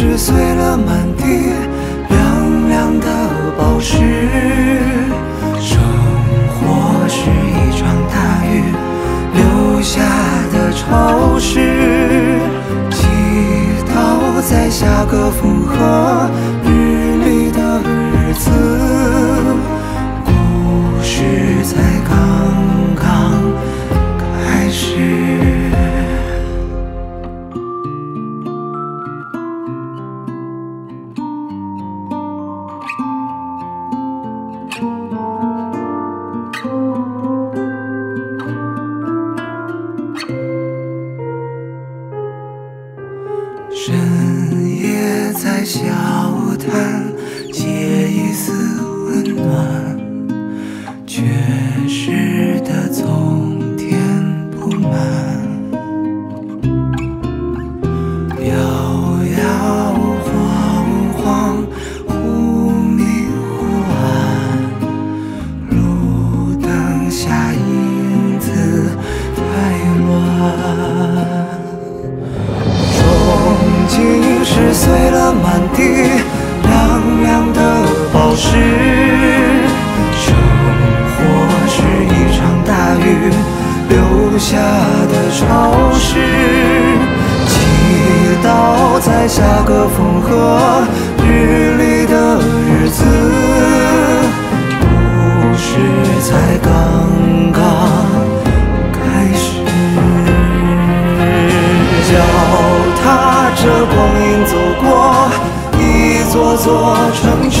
是碎了满地亮亮的宝石，生活是一场大雨留下的潮湿，祈祷在下个风和留下的潮湿，祈祷在下个风和日丽的日子，故事才刚刚开始。脚踏着光阴走过一座座城市，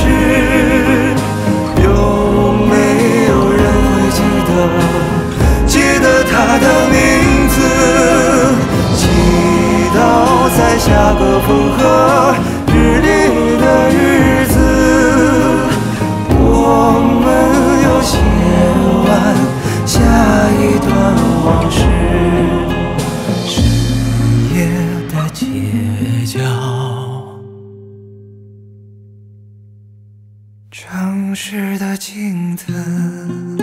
了他的名字，祈祷在下个风和日丽的日子，我们又写完下一段往事，深夜的街角。城市的镜子。